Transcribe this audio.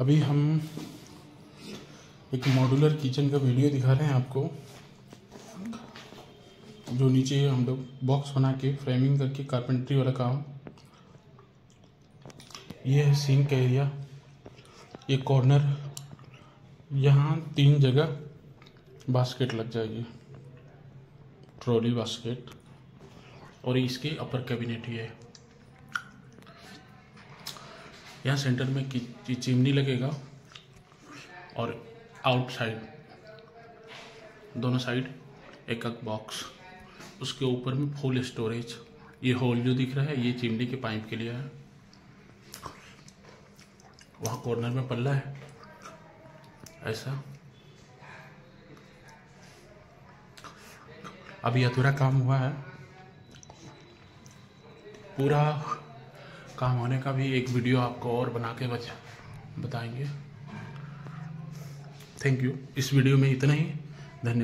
अभी हम एक मॉड्यूलर किचन का वीडियो दिखा रहे हैं आपको। जो नीचे हम लोग बॉक्स बना के फ्रेमिंग करके कारपेंट्री वाला काम। ये है सिंक का एरिया ये कॉर्नर यहाँ तीन जगह बास्केट लग जाएगी। ट्रॉली बास्केट और इसके अपर कैबिनेट ही है यहाँ सेंटर में चिमनी लगेगा और आउटसाइड दोनों साइड एक एक बॉक्स उसके ऊपर में फुल स्टोरेज ये होल जो दिख रहा है, ये चिमनी के पाइप के लिए है। वहाँ कॉर्नर में पल्ला है, ऐसा। अभी अधूरा काम हुआ है। पूरा काम होने का भी एक वीडियो आपको और बना के बच बताएँगे। थैंक यू इस वीडियो में इतना ही। धन्यवाद।